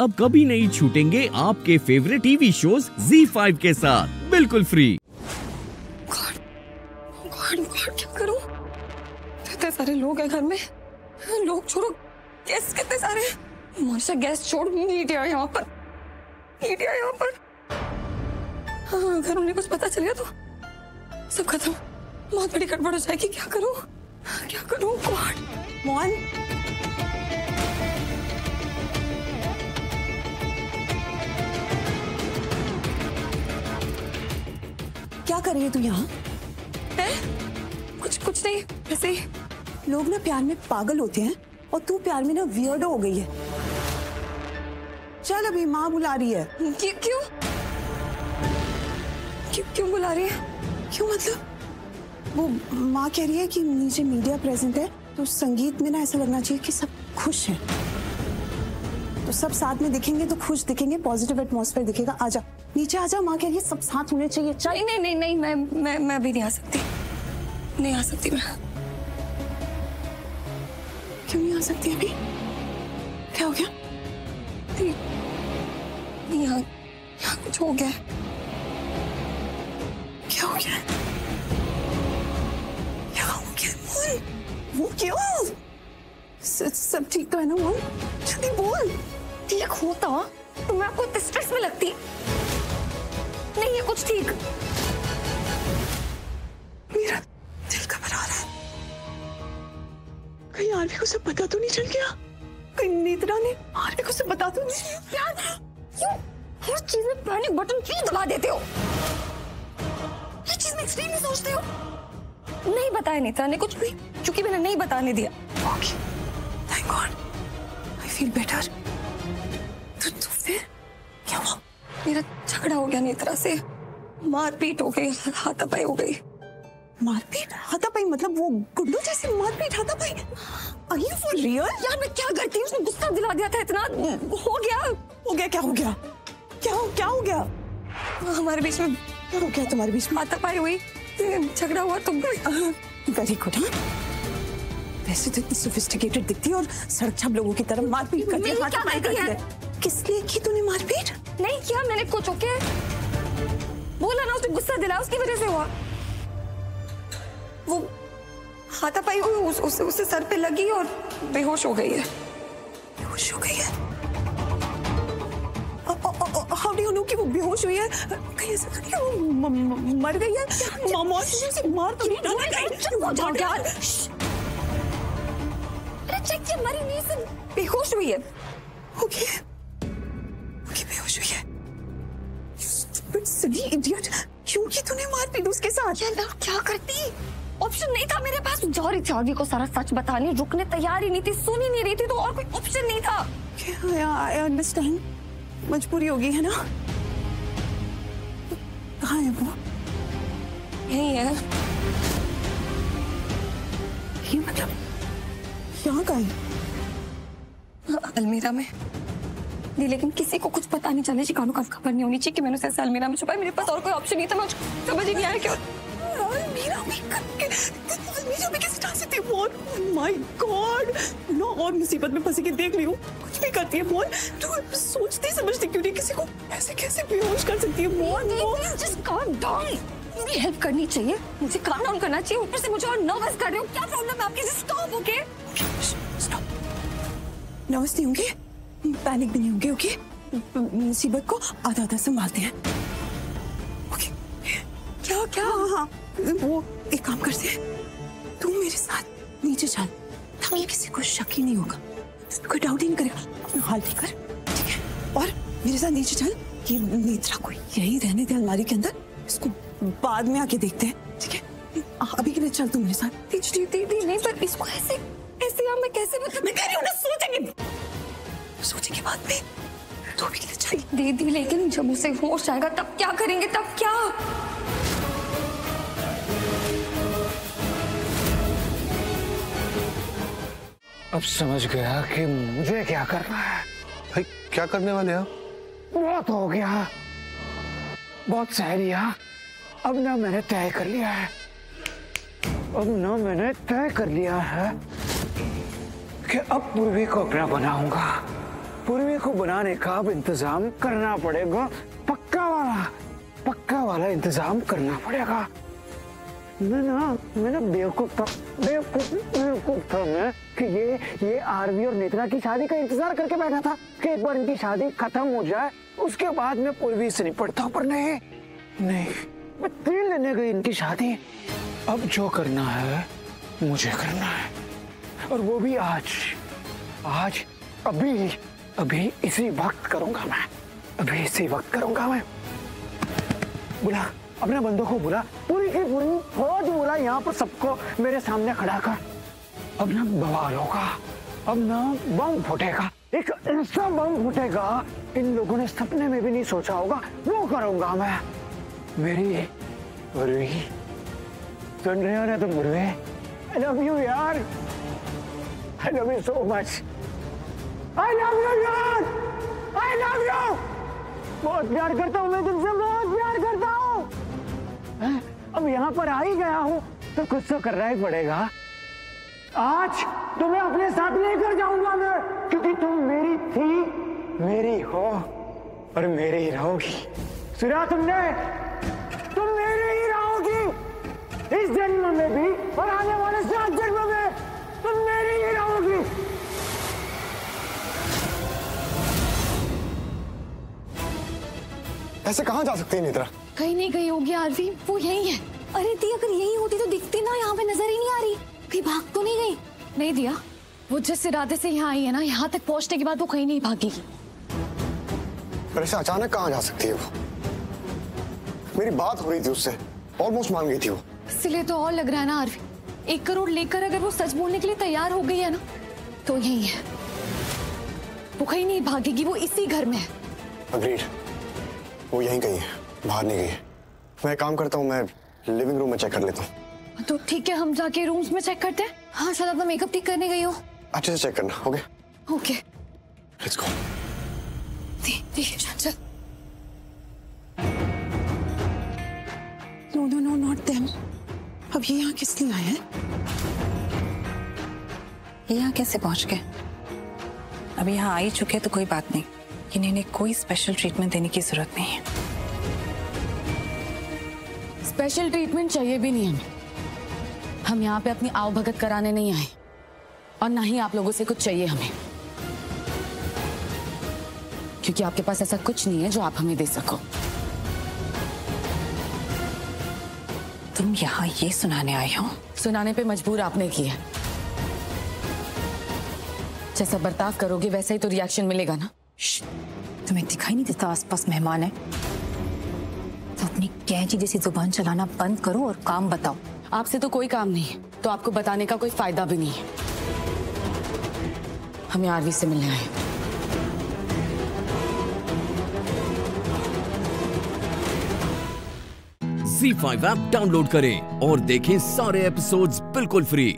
अब कभी नहीं छूटेंगे आपके फेवरेट टीवी शोज़ Z5 के साथ। बिल्कुल फ्री गॉड गॉड गॉड क्या करूँ? इतने सारे लोग हैं घर में? लोग छोड़ो। गेस्ट कितने सारे मोनिशा गेस्ट छोड़ मीडिया यहाँ पर। मीडिया यहाँ पर। हाँ अगर उन्हें कुछ पता चल गया तो। सब खत्म। बहुत बड़ी गड़बड़ हो जाएगी। क्या करूँ? क्या करूँ? गॉड मोहन कर रही है तू यहाँ? कुछ कुछ नहीं ही। लोग ना प्यार में पागल होते हैं और तू प्यार में ना वियर्ड हो गई है। चल अभी माँ बुला रही है। क्यों क्यों? क्यों क्यों बुला रही है? क्यों मतलब? वो माँ कह रही है कि नीचे मीडिया प्रेजेंट है तो संगीत में ना ऐसा लगना चाहिए कि सब खुश हैं। सब साथ में दिखेंगे तो खुश दिखेंगे पॉजिटिव एटमोसफेयर दिखेगा। आजा, नीचे आजा, माँ कह रही सब साथ होने चाहिए। चल। नहीं नहीं नहीं नहीं मैं मैं मैं अभी नहीं आ सकती। नहीं आ सकती मैं। क्यों नहीं आ सकती अभी? क्या हो गया? यहाँ यहाँ कुछ हो गया। क्या हो गया? क्या हो गया वो क्यों? सब ठीक तो है ना, बोल? जल्दी बोल। ठीक होता तो? मैं आपको स्ट्रेस में लगती। नहीं है कुछ ठीक। मेरा दिल घबरा रहा है। कहीं आरवी को सब पता तो नहीं चल गया? कहीं नेत्रा ने आरवी को सब बता तो नहीं यार क्यों? हर चीज़ में पैनिक बटन क्यों दबा देते हो? हर चीज़ में एक्सट्रीम नहीं सोचते हो? नहीं बताया नेत्रा ने कुछ भी। क्योंकि मैंने नहीं बताने दिया। Okay thank God I feel better तो तो क्या हुआ। मेरा झगड़ा हो गया नेत्रा से। मारपीट हो गई हाथापाई हो गई। मारपीट? हाथापाई मतलब वो गुड्डू जैसे मारपीट हाथापाई? आर यू फॉर रियल यार मैं क्या करती हूँ? उसने गुस्सा दिला दिया था इतना हो गया। हो गया क्या हो गया? क्या हो क्या हो गया? हमारे बीच में क्या हो गया तुम्हारे बीच में? हाथापाई हुई झगड़ा हुआ तो वेरी गुड वैसे तो इतनी सोफिस्टिकेटेड दिखती है और सड़क छाप लोगों की तरह मारपीट करती है। किस लिए की तूने मारपीट? नहीं किया मैंने कुछ ओके बोला ना उसने गुस्सा दिलाया उसकी वजह से हुआ। वो हाथापाई हुई उस, उस, उससे सर पे लगी और बेहोश हो गई है। बेहोश हो गई है? हाउ डू यू नो कि वो बेहोश हुई है? कहीं ऐसा नहीं है वो मर गई है? मा- मौत से मार तो नहीं हो जाओ यार अरे चेक किया मरी नहीं से बेहोश हुई है। ओके ओके silly idiot क्यों की तूने मारपीट उसके साथ? यार मैं क्या करती? ऑप्शन नहीं था मेरे पास। जा रही थी आरवी को सारा सच बताने रुकने तैयार ही नहीं थी सुन ही नहीं रही थी तो और कोई ऑप्शन नहीं था। आई अंडरस्टैंड मजबूरी होगी है ना? कहाँ है वो? यही है। ये मतलब यहाँ का है? अलमीरा में। नहीं लेकिन किसी को कुछ पता नहीं चले शिकानू का खबर नहीं होनी चाहिए कि मैंने उसे अलमीरा में छुपाया मेरे पास और कोई ऑप्शन नहीं था मैं समझ ही नहीं आया क्यों और मुसीबत में फंसी के देख रही हूँ कुछ भी करती है तू सोचती समझती क्यों नहीं किसी को? ऐसे कैसे बेहोश कर सकती है बोल बोल। जस्ट काम डाउन मेरी हेल्प करनी चाहिए। मुझे काम डाउन करना चाहिए। ऊपर से मुझे और नर्वस कर रहे हो। क्या प्रॉब्लम है आपकी? स्टॉप ओके नर्वस नहीं होंगे? पैनिक भी नहीं होंगे ओके मुसीबत को आधा आधा संभालते हैं। ओके क्या क्या? हाँ हाँ। वो एक काम करते हैं। तू मेरे साथ नीचे चल। ताकि किसी को शक ही नहीं होगा। कोई डाउट ही नहीं करेगा। हाल ठीक कर। ठीक है। और मेरे साथ नीचे चल। ये नेत्रा को यही रहने दे अलमारी के अंदर। इसको बाद में आके देखते हैं। ठीक है? अभी के लिए चल तू मेरे साथ। नहीं पर इसको ऐसे ऐसे मैं कैसे मतलब मैं कह रही हूँ ना सोचेंगे। सोचेंगे बाद में तो अभी के लिए चल दीदी लेकिन जब उसे होश आएगा तब क्या करेंगे तब क्या? अब समझ गया कि मुझे क्या करना है। भाई क्या करने वाले हैं आप? बहुत हो गया। बहुत सह लिया अब ना मैंने तय कर लिया है। अब ना मैंने तय कर लिया है कि अब पूर्वी को अपना बनाऊँगा। पूर्वी को बनाने का अब इंतज़ाम करना पड़ेगा। पक्का वाला पक्का वाला इंतज़ाम करना पड़ेगा। मैं ना मैं ना बेवकूफ़ था, बेवकूफ़ बेवकूफ़ था मैं कि ये ये आरवी और नेत्रा की शादी का इंतज़ार करके बैठा था कि एक बार इनकी शादी खत्म हो जाए, उसके बाद मैं पूर्वी से निपटता हूँ, पर नहीं नहीं, मैं तेल लेने गई इनकी शादी। अब जो करना है, मुझे करना है। और वो भी आज आज, अभी अभी इसी वक्त करूँगा मैं। अभी इसी वक्त करूँगा मैं। बुला, अपने बंदों को बुला। पूरी की पूरी फौज बुला यहाँ पर सबको मेरे सामने खड़ा कर। अब ना बवाल होगा अब ना बम फूटेगा। एक ऐसा बम फूटेगा, इन लोगों ने सपने में भी नहीं सोचा होगा, वो करूँगा मैं। मेरी मुर्गी सुन रहे हो ना तुम मुर्गे आई लव यू यार। I love you so much I love you यार आई लव यू बहुत प्यार करता हूँ मैं तुमसे बहुत प्यार करता हूँ। अब यहाँ पर आ ही गया हूँ तो कुछ तो करना ही पड़ेगा। आज तुम्हें अपने साथ लेकर जाऊँगा मैं, क्योंकि तुम मेरी थी, मेरी हो, और मेरी ही रहोगी। सुना तुमने? तुम मेरी ही रहोगी। इस जन्म में भी और आने ऐसे कहाँ जा सकते हैं नेत्रा कहीं नहीं गई होगी आरवी वो यही है। अरे दी अगर यही होती तो दिखती ना यहाँ पे नज़र ही नहीं आ रही। कहीं भाग तो नहीं गई। नहीं दिया वो जिस इरादे से यहाँ आई है ना यहाँ तक पहुँचने के बाद वो कहीं नहीं भागेगी। पर ऐसे अचानक कहाँ जा सकती है वो? मेरी बात हो रही थी उससे ऑलमोस्ट मान गई थी वो। इसलिए तो और लग रहा है ना आरवी एक करोड़ लेकर अगर वो सच बोलने के लिए तैयार हो गई है ना तो यही है। वो कहीं नहीं भागेगी वो इसी घर में है। अग्रीड वो यहीं कहीं है बाहर नहीं गई है। मैं काम करता हूँ मैं लिविंग रूम में चेक कर लेता हूँ। तो ठीक है हम जाके रूम्स में चेक करते हैं? हाँ शायद अपना मेकअप ठीक करने गई हो। अच्छे से चेक करना ओके ओके लेट्स गो चल no no no not them अब ये यहाँ किस लिए आए हैं? ये यहाँ कैसे पहुँच गए? अब यहाँ आ ही चुके तो कोई बात नहीं। लेकिन इन्हें कोई स्पेशल ट्रीटमेंट देने की ज़रूरत नहीं है। स्पेशल ट्रीटमेंट चाहिए भी नहीं हमें। हम यहाँ पे अपनी आओ भगत कराने नहीं आए। और ना ही आप लोगों से कुछ चाहिए हमें। क्योंकि आपके पास ऐसा कुछ नहीं है जो आप हमें दे सको। तुम यहाँ ये सुनाने आए हो? सुनाने पे मजबूर आपने किया जैसा बर्ताव करोगे वैसा ही तो रिएक्शन मिलेगा ना। तुम्हें दिखाई नहीं देता आसपास मेहमान है। तो अपनी कैची जैसी ज़ुबान चलाना बंद करो और काम बताओ। आपसे तो कोई काम नहीं है तो आपको बताने का कोई फ़ायदा भी नहीं। है हमें आरवी से मिलने आए। Z5 ऐप डाउनलोड करें और देखें सारे एपिसोड्स बिल्कुल फ्री